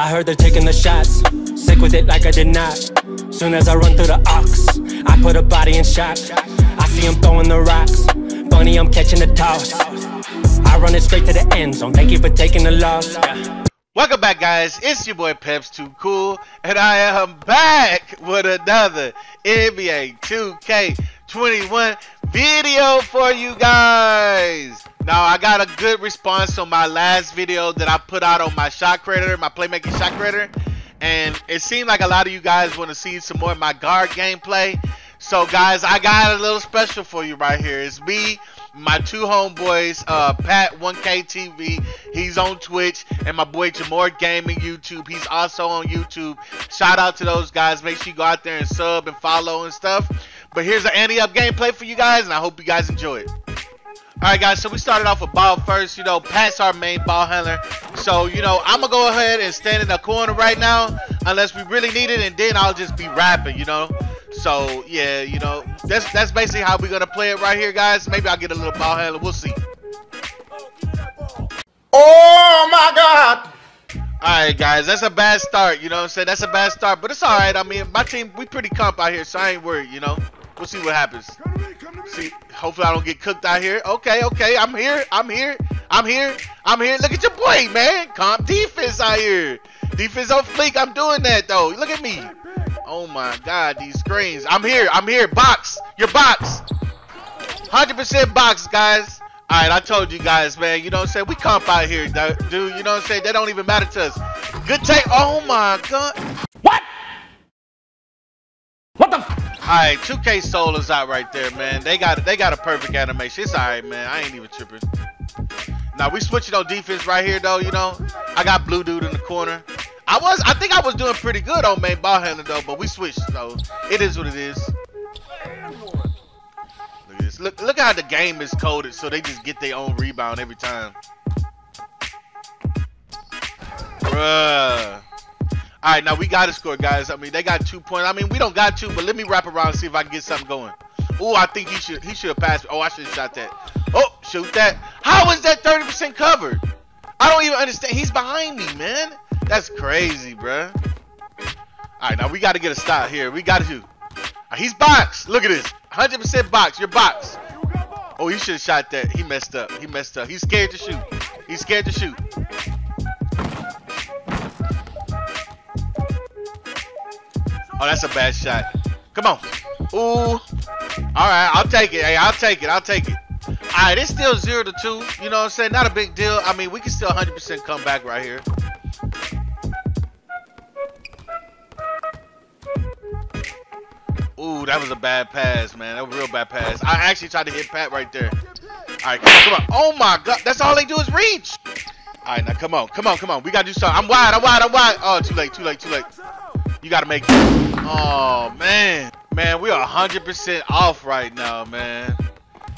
I heard they're taking the shots. Sick with it like I did not. Soon as I run through the ox, I put a body in shock. I see him throwing the rocks. Bunny, I'm catching the toss. I run it straight to the end zone. Thank you for taking the loss. Welcome back, guys. It's your boy Peps Too Cool, and I am back with another NBA 2K21 video for you guys. Now, I got a good response on my last video that I put out on my shot creator, my playmaking shot creator, and it seemed like a lot of you guys want to see some more of my guard gameplay. So, guys, I got a little special for you right here. It's me my two homeboys, uh, Pat 1K TV, he's on Twitch, and my boy Jxhmoi Gaming YouTube, he's also on YouTube. Shout out to those guys. Make sure you go out there and sub and follow and stuff. But here's an Ante Up gameplay for you guys, and I hope you guys enjoy it. Alright guys, so we started off with ball first. You know, Pat's our main ball handler. So, you know, I'm going to go ahead and stand in the corner right now, unless we really need it, and then I'll just be wrapping, you know. So yeah, you know, that's that's basically how we're gonna play it right here, guys. Maybe I'll get a little ball handler. We'll see. Oh my God! Alright guys, that's a bad start, you know what I'm saying? That's a bad start, but it's alright. I mean, my team, we pretty comp out here, so I ain't worried, you know? We'll see what happens. See, hopefully I don't get cooked out here. Okay, okay, I'm here, I'm here, I'm here, I'm here. Look at your boy, man. Comp defense out here. Defense on fleek, I'm doing that though. Look at me. Oh my god, these screens. I'm here, I'm here. Box. Your box. 100% box, guys. Alright, I told you guys, man. You know what I'm saying? We comp out here, dude. You know what I'm saying? They don't even matter to us. Good take. Oh my god. What? Alright, 2K Soul is out right there, man. They got they got a perfect animation. It's alright, man. I ain't even tripping. Now we switching on defense right here, though. You know, I got blue dude in the corner. I was, I think I was doing pretty good on main ball handler though, but we switched, so it is what it is. Look at this. Look, look how the game is coded, so they just get their own rebound every time. Bruh. All right, now we got to score, guys. I mean, they got two points. I mean, we don't got two, but let me wrap around and see if I can get something going. Oh, I think he should he should have passed. Oh, I should have shot that. Oh, shoot that. How is that 30% covered? I don't even understand. He's behind me, man. That's crazy, bruh. Alright, now we got to get a stop here. We got to. Uh, he's box. Look at this. 100% box. You're box. Oh, he should have shot that. He messed up. He messed up. He's scared to shoot. He's scared to shoot. Oh, that's a bad shot. Come on. Ooh. Alright, I'll take it. Hey, I'll take it. I'll take it. Alright, it's still 0 to 2. You know what I'm saying? Not a big deal. I mean, we can still 100% come back right here. Ooh, that was a bad pass, man. That was a real bad pass. I actually tried to hit Pat right there. All right, come on. Oh my God, that's all they do is reach. All right, now come on, come on, come on. We gotta do something. I'm wide, I'm wide, I'm wide. Oh, too late, too late, too late. You gotta make. It. Oh man, man, we are 100% off right now, man.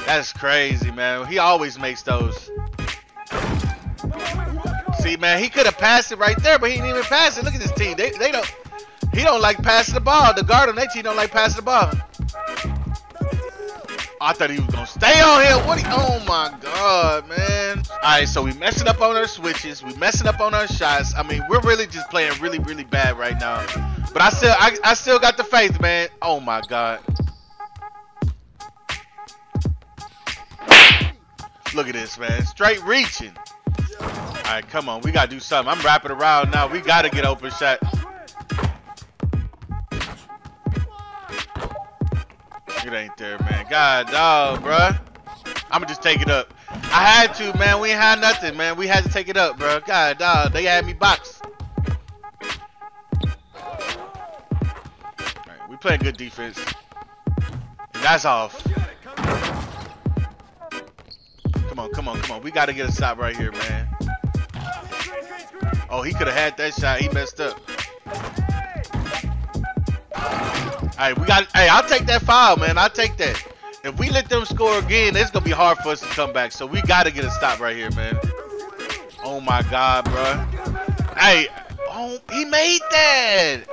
That's crazy, man. He always makes those. See, man, he could have passed it right there, but he didn't even pass it. Look at this team. They, they don't. He don't like passing the ball. The guard on that team don't like passing the ball. I thought he was gonna stay on here. What? He, oh my god, man! All right, so we messing up on our switches. We messing up on our shots. I mean, we're really just playing really, really bad right now. But I still, I, I still got the faith, man. Oh my god! Look at this, man. Straight reaching. All right, come on. We gotta do something. I'm wrapping around now. We gotta get open shot. It ain't there, man. God, dog, bruh. I'ma just take it up. I had to, man. We ain't had nothing, man. We had to take it up, bro. God, dog. They had me boxed. Playing good defense. And that's off. Come on, come on, come on. We got to get a stop right here, man. Oh, he could have had that shot. He messed up. Hey, we got. Hey, I'll take that foul, man. I'll take that. If we let them score again, it's gonna be hard for us to come back. So we gotta get a stop right here, man. Oh my God, bro. Hey, oh, he made that.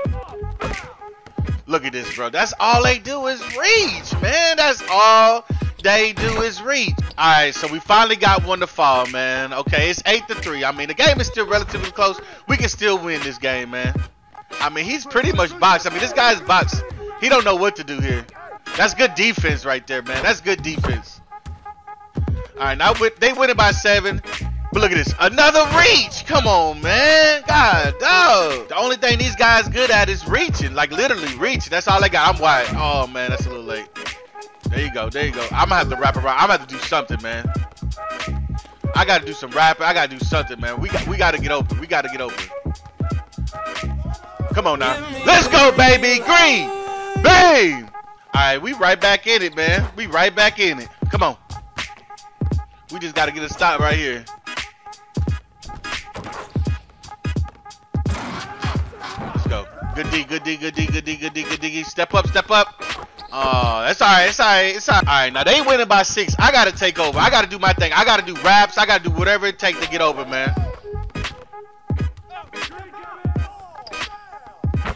Look at this, bro. That's all they do is reach, man. That's all they do is reach. All right, so we finally got one to fall, man. Okay, it's eight to three. I mean, the game is still relatively close. We can still win this game, man. I mean, he's pretty much boxed. I mean, this guy's boxed. He don't know what to do here. That's good defense right there, man. That's good defense. All right, now they win it by seven. But look at this. Another reach. Come on, man. God, dog. The only thing these guys good at is reaching. Like, literally reaching. That's all they got. I'm wide. Oh, man. That's a little late. There you go. There you go. I'm going to have to wrap around. I'm going to have to do something, man. I got to do some wrapping. I got to do something, man. We got, we got to get open. We got to get open. Come on now. Let's go, baby. Green. Bang. All right. We right back in it, man. We right back in it. Come on. We just got to get a stop right here. Good D, good D, good D, good D, good D, good D. Step up, step up. Uh, oh, that's all right. It's all right. It's all right. All right. Now they winning by six. I gotta take over. I gotta do my thing. I gotta do wraps. I gotta do whatever it takes to get over, man.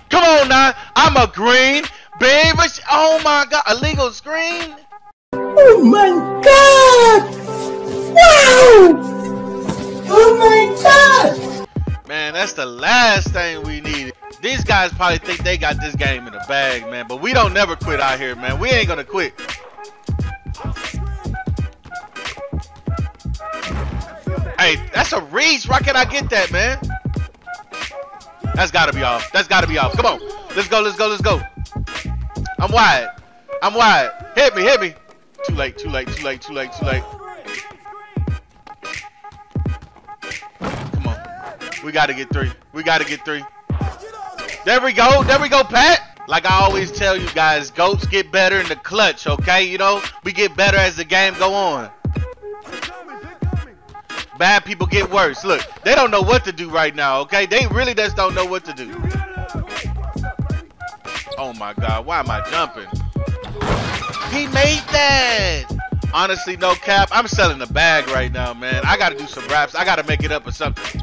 Come on now. I'm a green baby. Oh my god. Illegal screen. Oh my god. Wow. Oh my god. Man, that's the last thing we needed. These guys probably think they got this game in the bag, man. But we don't never quit out here, man. We ain't gonna quit. Hey, that's a reach. Why can't I get that, man? That's gotta be off. That's gotta be off. Come on. Let's go, let's go, let's go. I'm wide. I'm wide. Hit me, hit me. Too late, too late, too late, too late, too late. Come on. We gotta get three. We gotta get three. There we go. There we go, Pat. Like I always tell you guys, goats get better in the clutch, okay? You know, we get better as the game go on. Bad people get worse. Look, they don't know what to do right now, okay? They really just don't know what to do. Oh my God, why am I jumping? He made that. Honestly, no cap. I'm selling the bag right now, man. I gotta do some wraps. I gotta make it up or something.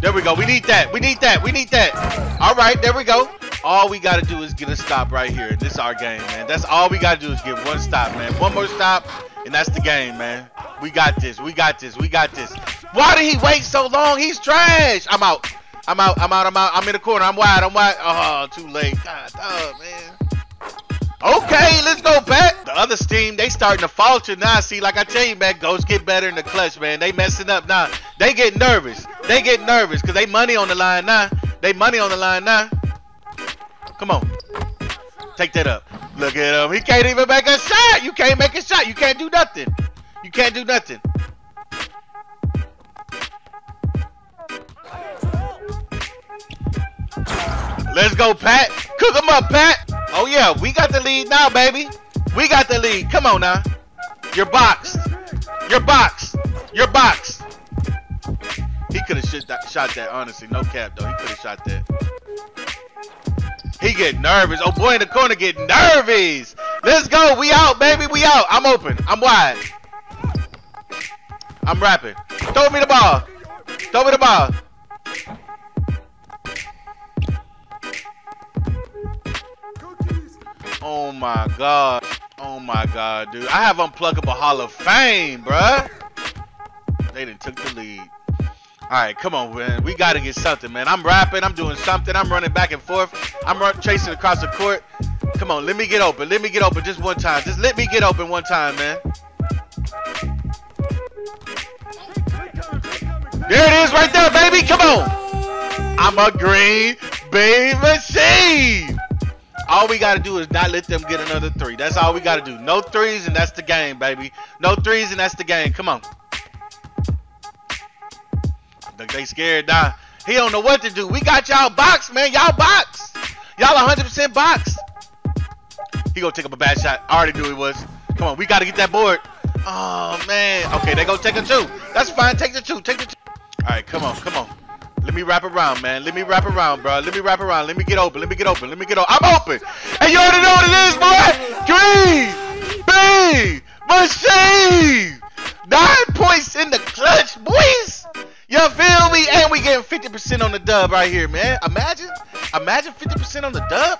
There we go. We need that. We need that. We need that. All right, there we go. All we got to do is get a stop right here. This is our game, man. That's all we got to do is get one stop, man. One more stop, and that's the game, man. We got this. We got this. We got this. Why did he wait so long? He's trash. I'm out. I'm out. I'm out. I'm out. I'm in the corner. I'm wide. I'm wide. Oh, too late. God, oh, man. Okay, let's go back. The other team, they starting to falter now. See, like I tell you, man, ghosts get better in the clutch, man. They messing up now. They get nervous. They get nervous because they money on the line now. They money on the line now. Come on. Take that up. Look at him. He can't even make a shot. You can't make a shot. You can't do nothing. You can't do nothing. Let's go, Pat. Cook him up, Pat. Oh yeah, we got the lead now, baby. We got the lead. Come on now. You're boxed. You're boxed. You're boxed. He could have shot that, shot that, honestly. No cap, though. He could have shot that. He get nervous. Oh, boy in the corner get nervous. Let's go. We out, baby. We out. I'm open. I'm wide. I'm wrapping. Throw me the ball. Throw me the ball. Oh my god. Oh my god, dude. I have unpluckable Hall of Fame, bruh. They didn't took the lead. Alright, come on, man. We gotta get something, man. I'm wrapping, I'm doing something, I'm running back and forth. I'm run chasing across the court. Come on, let me get open. Let me get open just one time. Just let me get open one time, man. There it is right there, baby. Come on. I'm a green bay machine. All we got to do is not let them get another three. That's all we got to do. No threes, and that's the game, baby. No threes, and that's the game. Come on. Look, they scared now. He don't know what to do. We got y'all box, man. Y'all box. Y'all 100% box. He gonna take up a bad shot. I already knew he was. Come on, we gotta get that board. Oh man. Okay, they go take a two. That's fine. Take the two. Take the two. All right, come on, come on. Let me wrap around, man. Let me wrap around, bro. Let me wrap around. Let me get open. Let me get open. Let me get open. I'm open. And you already know what it is, boy. Green. B. Machine. Nine points in the clutch, boys. You feel me? And we getting 50% on the dub right here, man. Imagine. Imagine 50% on the dub.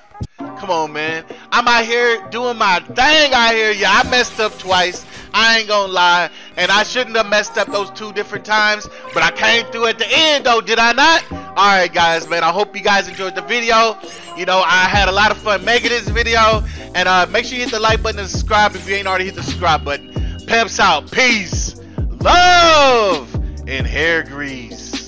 Come on, man. I'm out here doing my thing out here. Yeah, I messed up twice. I ain't gonna lie. And I shouldn't have messed up those two different times. But I came through at the end, though, did I not? Alright, guys, man. I hope you guys enjoyed the video. You know, I had a lot of fun making this video. And uh, make sure you hit the like button and subscribe if you ain't already hit the subscribe button. Peps out. Peace. Love and hair grease.